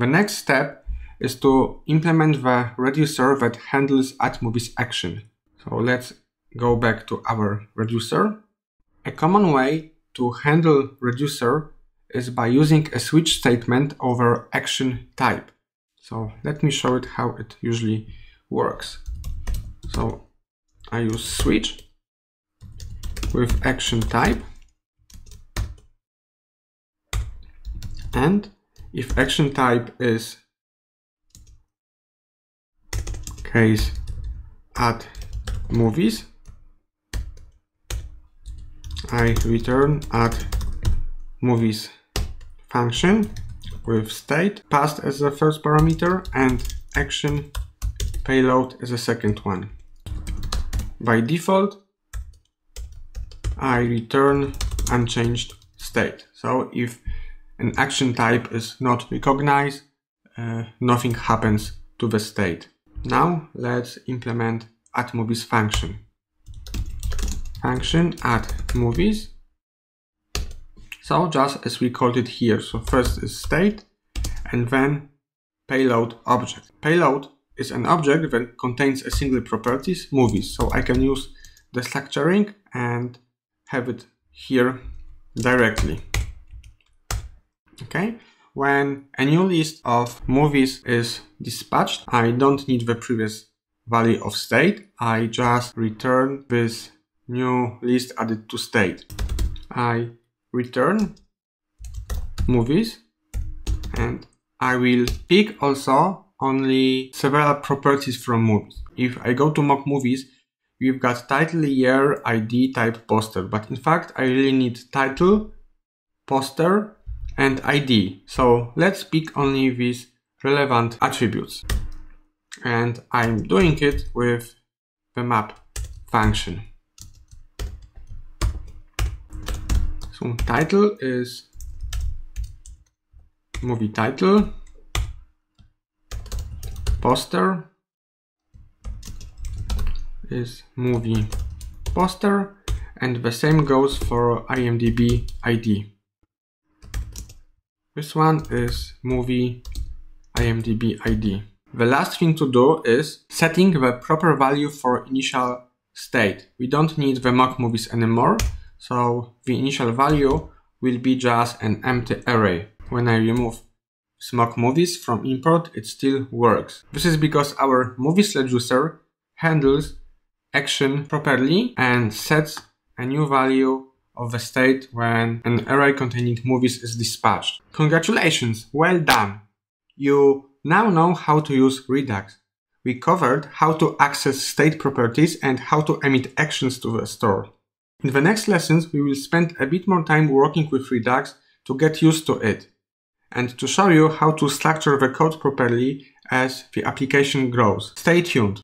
The next step is to implement the reducer that handles add_movies action. So let's go back to our reducer. A common way to handle reducer is by using a switch statement over action type. So let me show it how it usually works. So I use switch with action type and if action type is case add movies I return add movies function with state passed as the first parameter and action payload as the second one. By default, I return unchanged state. So if an action type is not recognized, uh, nothing happens to the state. Now let's implement add movies function. Function add movies. So just as we called it here. So first is state and then payload object. Payload is an object that contains a single properties movies. So I can use destructuring and have it here directly. Okay, when a new list of movies is dispatched, I don't need the previous value of state. I just return this new list added to state. I return movies and I will pick also only several properties from movies. If I go to mock movies, we've got title, year, ID, type, poster. But in fact, I really need title, poster, and ID. So let's pick only these relevant attributes. And I'm doing it with the map function. So title is movie title, poster is movie poster and the same goes for IMDb ID. This one is movie IMDb ID. The last thing to do is setting the proper value for initial state. We don't need the mock movies anymore, so the initial value will be just an empty array. When I remove mock movies from import, it still works. This is because our movies reducer handles action properly and sets a new value of the state when an array containing movies is dispatched. Congratulations, well done! You now know how to use Redux. We covered how to access state properties and how to emit actions to the store. In the next lessons, we will spend a bit more time working with Redux to get used to it and to show you how to structure the code properly as the application grows. Stay tuned.